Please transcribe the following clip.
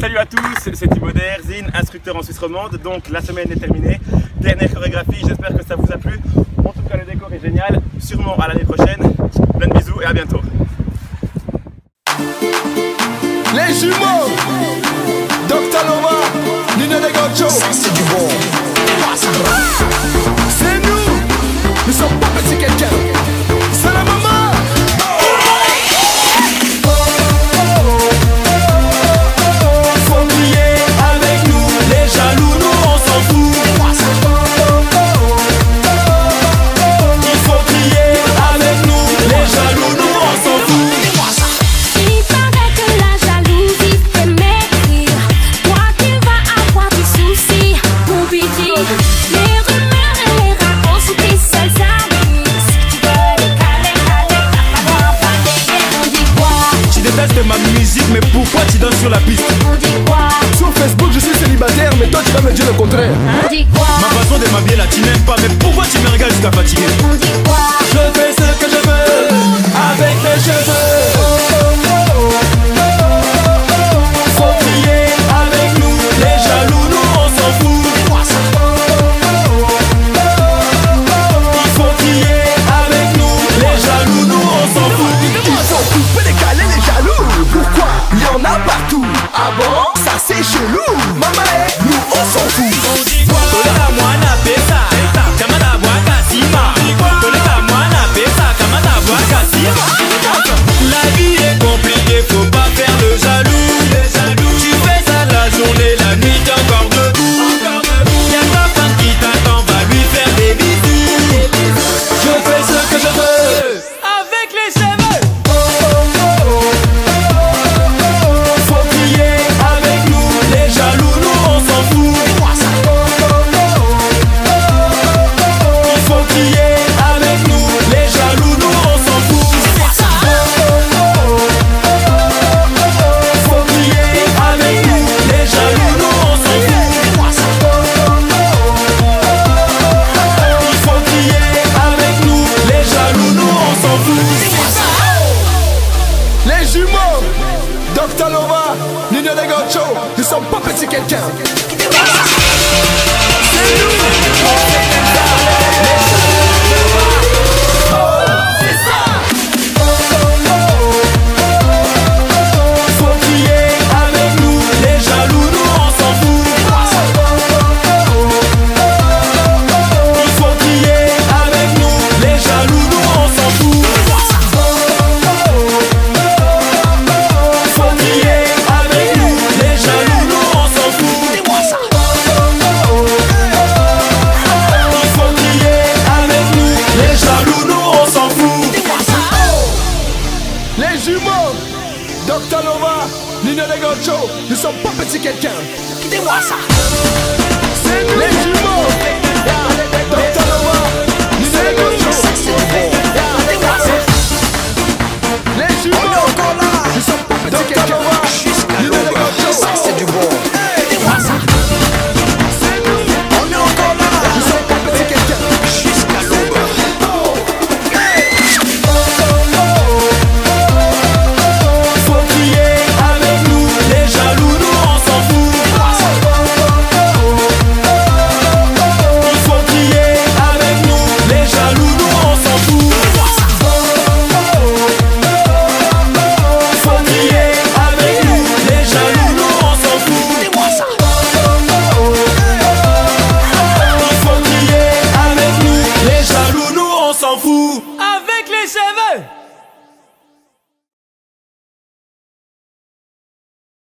Salut à tous, c'est Thibaut Zin, instructeur en Suisse romande. Donc la semaine est terminée, dernière chorégraphie, j'espère que ça vous a plu. En tout cas, le décor est génial. Sûrement à l'année prochaine. Plein de bisous et à bientôt. Les jumeaux Joe. Sausage roll. Toi tu danses sur la piste. On dit quoi? Sur Facebook je suis célibataire mais toi tu vas me dire le contraire. On dit quoi? Ma façon de m'habiller là tu n'aimes pas mais pourquoi tu me regardes jusqu'à fatiguer jumeaux. Docteur Lova, Nino de nous sommes pas petits quelqu'un. nous on s'en fout. Les jumeaux, Dr. Nova, Nino de Negocho, nous sommes pas petits quelqu'un. Quittez-moi ça. C'est les jumeaux.